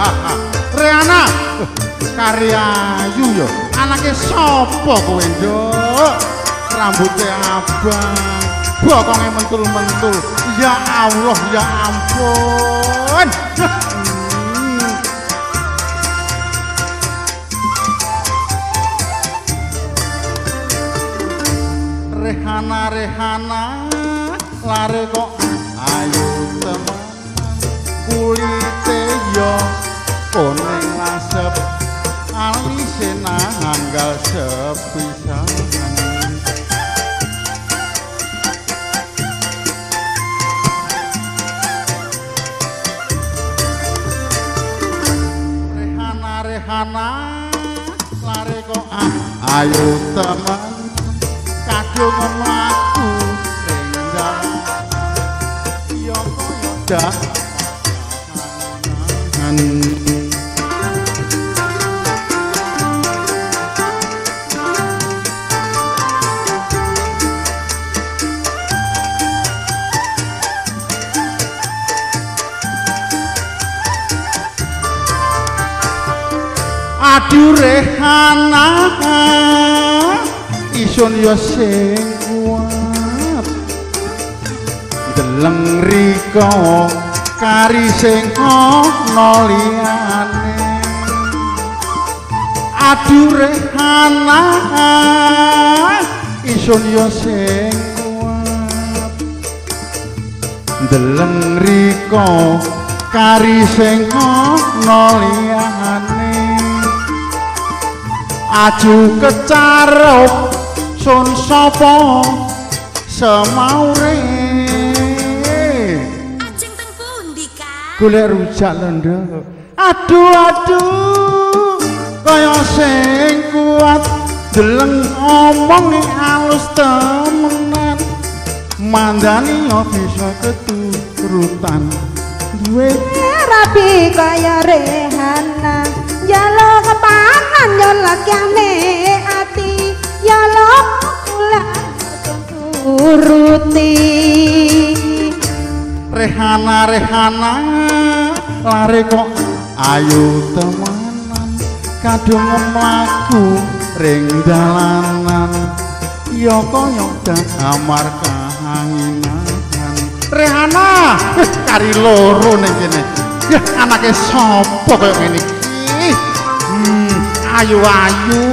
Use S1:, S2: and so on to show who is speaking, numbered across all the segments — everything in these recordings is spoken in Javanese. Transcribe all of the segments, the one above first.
S1: karyayu yo. Anake sapa kowe nduk? Rambuté abang. Bokonge mentul-mentul ya Allah ya ampun. Rehana Rehana lare kok. Ayo teman Rehana lare kok ah, ayo teman. Kadung mlaku ning dalan ya? Kaya dak Aduh rehana isun yo sing kuat. Deleng rika kari sing ana liyane. Aduh rehana isun yo sing kuat. Deleng rika kari sing ana liyane aju kecarup sun sapa semaure?
S2: Ajeng teng pundi, Kang?
S1: golek rujak lendo aduh aduh kaya sing kuat. Deleng omong halus temenan. Mandani yo bisa keturutan. Duwe
S3: rapi kaya rehana jalo yo lakyane ati jalo kula turuti.
S1: Rehana Rehana lare kok ayo temenan. Kadung mlaku ring dalanan. Ya kaya damar kahanginan Rehana! Eh, kari loro ning kene. Ya anake sapa kaya ngene ayo ayo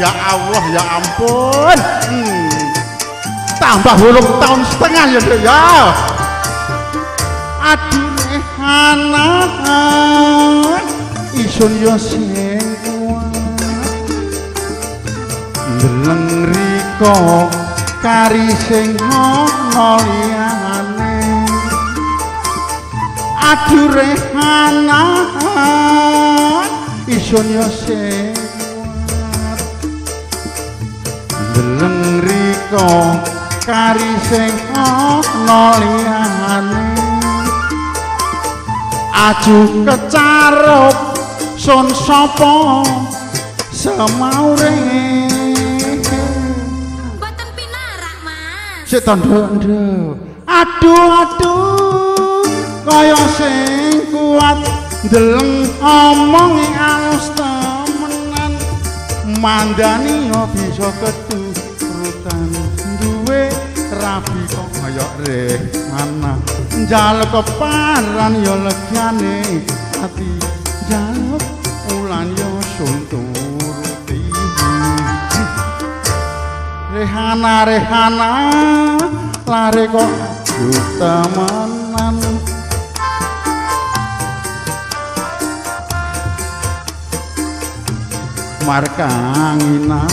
S1: ya Allah ya ampun. Hmm. tambah bolong tahun setengah ya Dek, ya. Aduh rehana isun yo sing kuat. Ndeleng rika kari sing ana liyane. Aduh rehana isun yo sing kuat ndeleng rika kari sing ana liyane aju kecarup sun sapa semaure
S2: Mboten pinarak, Mas.
S1: sik tondo-tondo aduh aduh kaya sing kuat ndeleng omong alus temenan mandani bisa keturutan. Duwe rabi kok kaya rehana njaluk keparan yo legane ati. Njaluk ulan yo sunturuti. Rehana Rehana lare kok utamanan markanginan